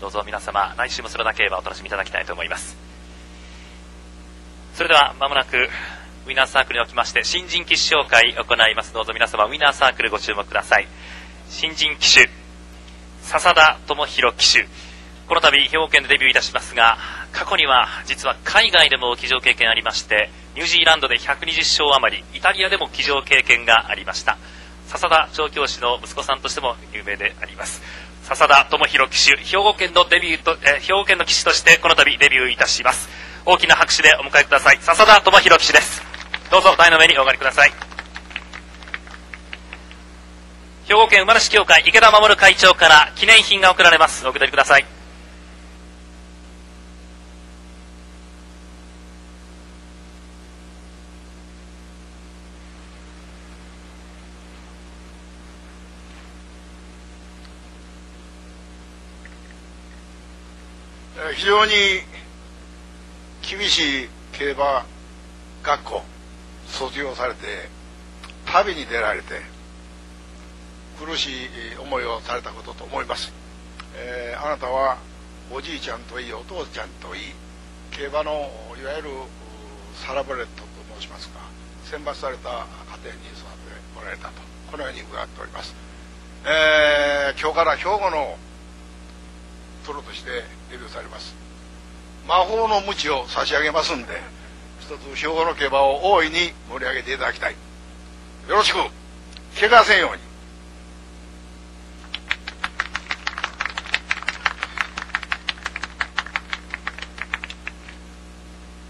どうぞ皆様来週もそれだけはお楽しみいただきたいと思います。それではまもなくウィナーサークルにおきまして新人騎手紹介を行います。どうぞ皆様ウィナーサークルご注目ください。新人騎手笹田智弘騎手。この度兵庫県でデビューいたしますが過去には実は海外でも騎乗経験ありましてニュージーランドで120勝余りイタリアでも騎乗経験がありました。笹田調教師の息子さんとしても有名であります。笹田智弘騎手兵庫県のデビューと、えー、兵庫県の騎手としてこの度デビューいたします。大きな拍手でお迎えください。笹田智弘騎手です。どうぞ台の上にお上がりください。兵庫県馬主協会池田守会長から記念品が贈られます。お受け取りください。非常に厳しい競馬学校卒業されて旅に出られて苦しい思いをされたことと思います、えー、あなたはおじいちゃんといいお父ちゃんといい競馬のいわゆるサラブレッドと申しますか。選抜された家庭に育っておられたとこのように伺っております、えー、今日から兵庫のプロとしてデビューされます。魔法の鞭を差し上げますんで一つ兵庫の競馬を大いに盛り上げていただきたい。よろしく。怪我せんように。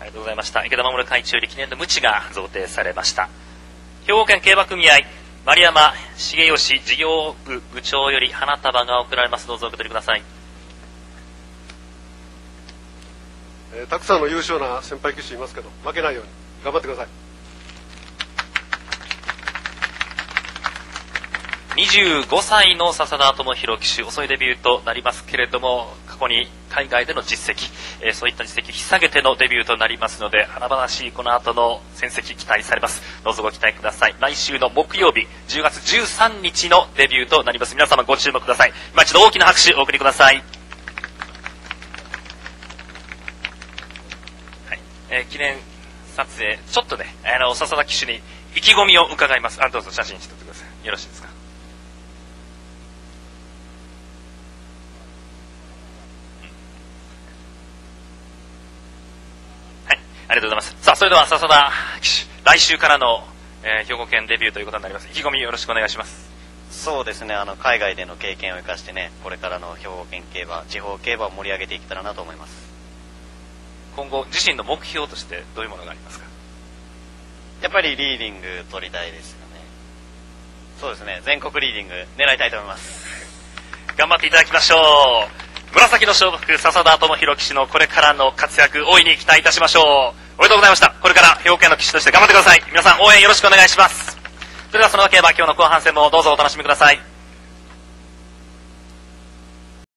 ありがとうございました。池田守会長より記念の鞭が贈呈されました。兵庫県競馬組合丸山重義事業部部長より花束が贈られます。どうぞお受け取りください。えー、たくさんの優秀な先輩騎手いますけど負けないように頑張ってください。25歳の笹田智弘騎手遅いデビューとなりますけれども過去に海外での実績、えー、そういった実績を引っ提げてのデビューとなりますので華々しいこの後の戦績期待されます。どうぞご期待ください。来週の木曜日10月13日のデビューとなります。皆様ご注目ください。今一度大きな拍手お送りください。えー、記念撮影、ちょっとね、あの、笹田騎手に意気込みを伺います。あ、どうぞ写真撮ってください。よろしいですか？はい、ありがとうございます。さあ、それでは笹田騎手、来週からの、えー、兵庫県デビューということになります。意気込みよろしくお願いします。そうですね、あの、海外での経験を生かしてね、これからの兵庫県競馬、地方競馬を盛り上げていけたらなと思います。今後自身の目標としてどういうものがありますか？やっぱりリーディング取りたいですよね。そうですね。全国リーディング狙いたいと思います。頑張っていただきましょう。紫の勝負笹田智弘騎手のこれからの活躍大いに期待いたしましょう。おめでとうございました。これから兵庫県の騎手として頑張ってください。皆さん応援よろしくお願いします。それではそのわけでは今日の後半戦もどうぞお楽しみください。